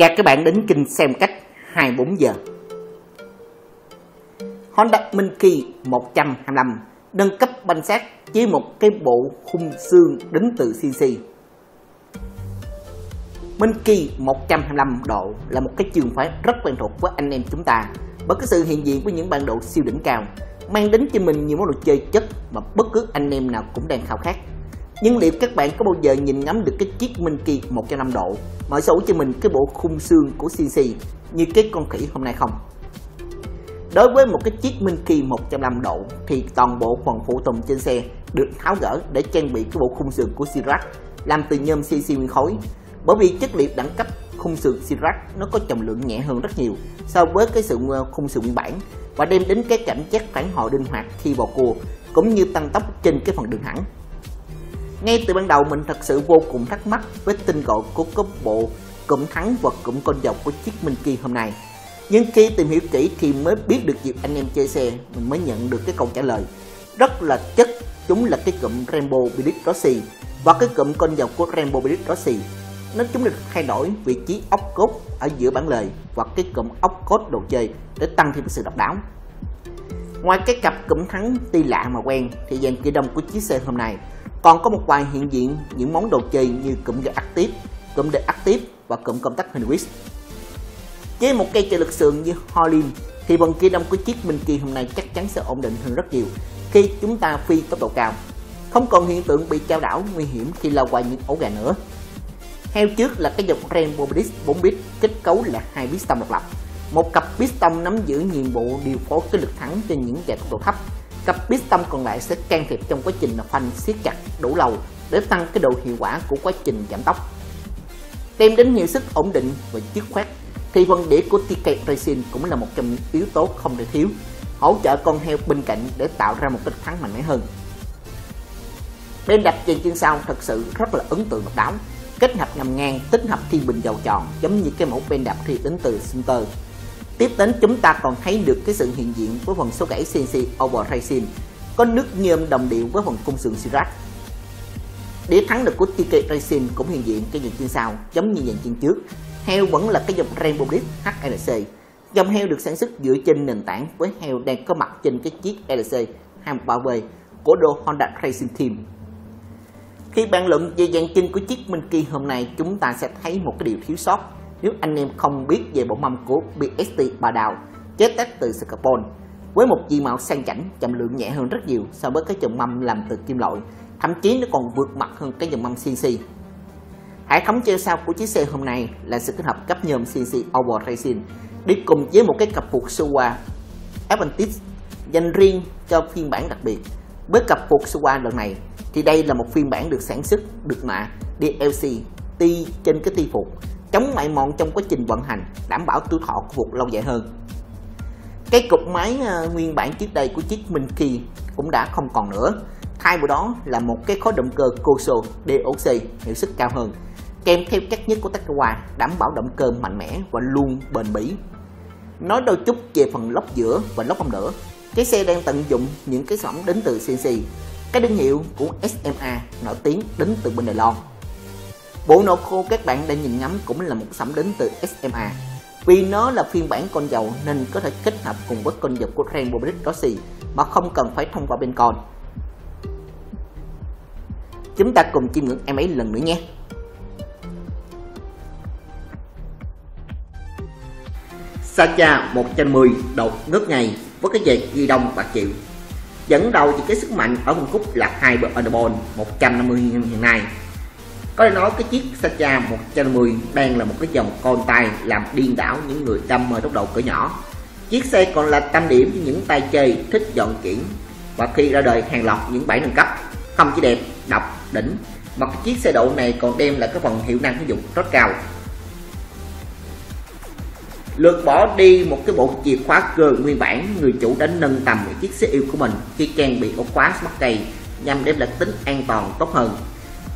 Chào các bạn đến kênh xem cách 24 giờ. Honda Minky 125 nâng cấp banh sát với một cái bộ khung xương đến từ CC. Minky 125 độ là một cái trường phái rất quen thuộc với anh em chúng ta bởi cái sự hiện diện của những bản độ siêu đỉnh cao, mang đến cho mình nhiều món đồ chơi chất mà bất cứ anh em nào cũng đang khao khát nhưng liệu các bạn có bao giờ nhìn ngắm được cái chiếc Minh Kỳ 105 độ? Mở sổ cho mình cái bộ khung xương của CC như cái con khỉ hôm nay không? Đối với một cái chiếc Minh Kỳ 105 độ thì toàn bộ phần phụ tùng trên xe được tháo gỡ để trang bị cái bộ khung xương của Sirac, làm từ nhôm CC nguyên khối. Bởi vì chất liệu đẳng cấp khung xương Sirac nó có trọng lượng nhẹ hơn rất nhiều so với cái sự khung xương nguyên bản và đem đến cái cảm giác phản hồi linh hoạt khi vào cua, cũng như tăng tốc trên cái phần đường thẳng ngay từ ban đầu mình thật sự vô cùng thắc mắc với tên gọi của cấp bộ cụm thắng và cụm con dọc của chiếc Minh Kỳ hôm nay. Nhưng khi tìm hiểu kỹ thì mới biết được dịp anh em chơi xe, mình mới nhận được cái câu trả lời. Rất là chất, chúng là cái cụm Rainbow Bilic Rossi và cái cụm con dọc của Rainbow Bilic Rossi. Nó chúng được thay đổi vị trí ốc cốt ở giữa bản lề và cái cụm ốc cốt đồ chơi để tăng thêm sự độc đáo. Ngoài cái cặp cụm thắng tuy lạ mà quen, thì dàn kỳ đông của chiếc xe hôm nay còn có một vài hiện diện những món đồ chơi như cụm gạch active, cụm đề active và cụm công tắc hình Henwick. Với một cây trợ lực sườn như Holland thì phần kia đông của chiếc Minh Kỳ hôm nay chắc chắn sẽ ổn định hơn rất nhiều khi chúng ta phi tốc độ cao. Không còn hiện tượng bị trao đảo nguy hiểm khi lao qua những ổ gà nữa. Theo trước là cái dòng Rainbow Blitz 4 bit kết cấu là hai piston độc lập. Một cặp piston nắm giữ nhiệm vụ điều phối cái lực thắng trên những chạy tốc độ thấp cặp piston còn lại sẽ can thiệp trong quá trình phanh siết chặt đủ lâu để tăng cái độ hiệu quả của quá trình giảm tốc. Đem đến hiệu sức ổn định và dứt khoát, thì phần đĩa của TK Racing cũng là một trong những yếu tố không thể thiếu, hỗ trợ con heo bên cạnh để tạo ra một kích thắng mạnh mẽ hơn. Bên đặt trên chân sau thật sự rất là ấn tượng độc đáo, kết hợp nằm ngang, tích hợp thiên bình dầu tròn, giống như cái mẫu bên đạp thì đến từ Sinter Tiếp đến chúng ta còn thấy được cái sự hiện diện với phần số gãy CNC Over Racing có nước nhôm đồng điệu với phần cung sườn Sirac. đĩa thắng được của TK Racing cũng hiện diện cái dàn chân sau giống như dàn chân trước. Heo vẫn là cái dòng Rainbow Blitz HLC. Dòng heo được sản xuất dựa trên nền tảng với heo đang có mặt trên cái chiếc LC 23V của đội Honda Racing Team. Khi bàn luận về dàn chân của chiếc Minky hôm nay, chúng ta sẽ thấy một cái điều thiếu sót nếu anh em không biết về bộ mâm của BST bà đào chế tác từ Scarpone với một diện mạo sang chảnh trọng lượng nhẹ hơn rất nhiều so với cái chồng mâm làm từ kim loại. Thậm chí nó còn vượt mặt hơn cái dòng mâm CNC hệ thống treo sau của chiếc xe hôm nay là sự kết hợp cấp nhôm CNC Over Racing đi cùng với một cái cặp phục suwa adventist dành riêng cho phiên bản đặc biệt. Với cặp phục suwa lần này thì đây là một phiên bản được sản xuất, được mạ DLC ti trên cái ti phục chống mại mòn trong quá trình vận hành đảm bảo tuổi thọ của phục lâu dài hơn. Cái cục máy uh, nguyên bản trước đây của chiếc Minh Kỳ cũng đã không còn nữa. Thay vào đó là một cái khối động cơ Koso DOC hiệu suất cao hơn kèm theo chắc nhất của Takawa đảm bảo động cơ mạnh mẽ và luôn bền bỉ. Nói đôi chút về phần lốc giữa và lốc âm nữa cái xe đang tận dụng những cái sản đến từ CNC cái thương hiệu của SMA nổi tiếng đến từ bên Đài Loan. Bộ nổ khô, các bạn đã nhìn ngắm cũng là một sản đến từ SMA vì nó là phiên bản con dầu nên có thể kết hợp cùng với con dầu của Rainbow Bridge Rossi mà không cần phải thông qua bên con. Chúng ta cùng chiêm ngưỡng em ấy lần nữa nhé. Sacha 110 đột ngất ngày với cái dây ghi đông bạc chịu Dẫn đầu thì cái sức mạnh ở phân khúc là hai bờ underball 150 hiện nay có thể nói cái chiếc Sacha 110 đang là một cái dòng con tay làm điên đảo những người đam mê tốc độ cỡ nhỏ. Chiếc xe còn là tâm điểm cho những tay chơi thích dọn kiển và khi ra đời hàng loạt những bản nâng cấp không chỉ đẹp, độc, đỉnh mà cái chiếc xe độ này còn đem lại cái phần hiệu năng sử dụng rất cao. Lượt bỏ đi một cái bộ chìa khóa cơ nguyên bản, người chủ đã nâng tầm chiếc xe yêu của mình khi trang bị ổ khóa smart key nhằm đem lại tính an toàn tốt hơn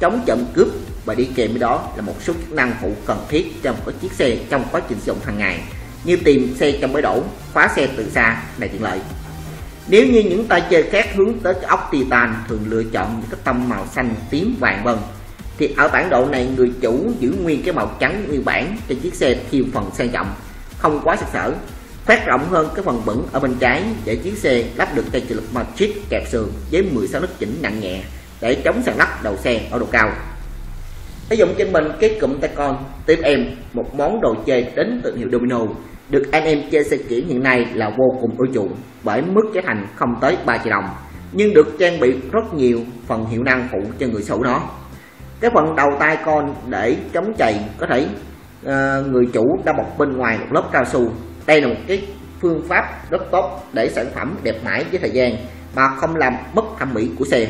chống chậm cướp và đi kèm với đó là một số chức năng phụ cần thiết cho một chiếc xe trong quá trình sử dụng hàng ngày như tìm xe trong bãi đổ, khóa xe từ xa này tiện lợi. Nếu như những tay chơi khác hướng tới cái ốc titan thường lựa chọn những cái tông màu xanh, tím, vàng vân thì ở bản độ này người chủ giữ nguyên cái màu trắng nguyên bản cho chiếc xe thêm phần sang trọng không quá sặc sỡ phát rộng hơn cái phần bẩn ở bên trái để chiếc xe lắp được tay trợ lực Matrix kẹp sườn với 16 nấc chỉnh nặng nhẹ để chống sàn lắc đầu xe ở độ cao sử dụng trên mình cái cụm tay con tiếp em một món đồ chơi đến từ hiệu Domino. Được anh em chơi xe kiển hiện nay là vô cùng ưa chuộng bởi mức giá thành không tới 3 triệu đồng nhưng được trang bị rất nhiều phần hiệu năng phụ cho người sở nó cái phần đầu tay con để chống chày có thể uh, người chủ đã bọc bên ngoài một lớp cao su. Đây là một cái phương pháp rất tốt để sản phẩm đẹp mãi với thời gian mà không làm mất thẩm mỹ của xe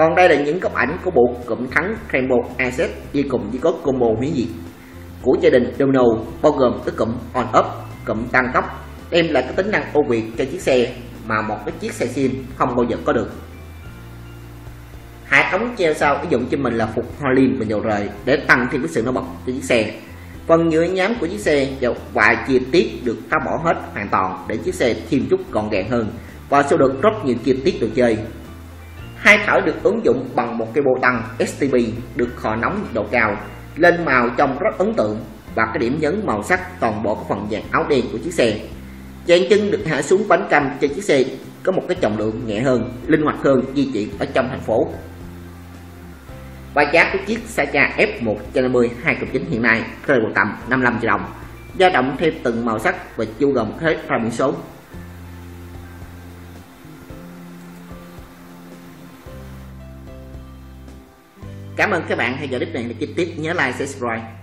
còn đây là những góc ảnh của bộ cụm thắng Rainbow Asset đi cùng với có combo hủy diệt của gia đình Domino bao gồm cái cụm on up, cụm tăng tốc. Đem lại cái tính năng ưu việt cho chiếc xe mà một cái chiếc xe sim không bao giờ có được. Hệ thống treo sau ứng dụng cho mình là phục hoa liên và dầu rời để tăng thêm cái sự nổi bật cho chiếc xe. Phần nhựa nhám của chiếc xe và vài chi tiết được tháo bỏ hết hoàn toàn để chiếc xe thêm chút gọn gàng hơn. Và sẽ được rất nhiều chi tiết đồ chơi hai thở được ứng dụng bằng một cái bộ tăng STB được kho nóng độ cao, lên màu trông rất ấn tượng và cái điểm nhấn màu sắc toàn bộ các phần dạng áo đen của chiếc xe. Dàn chân được hạ xuống bánh cam cho chiếc xe có một cái trọng lượng nhẹ hơn, linh hoạt hơn di chuyển ở trong thành phố. Và giá của chiếc Sacha F150 2.9 hiện nay rơi vào tầm 55 triệu đồng, dao động theo từng màu sắc và chu gồm hết ra biển số. Cảm ơn các bạn theo dõi clip này để tiếp tiếp nhớ like, subscribe.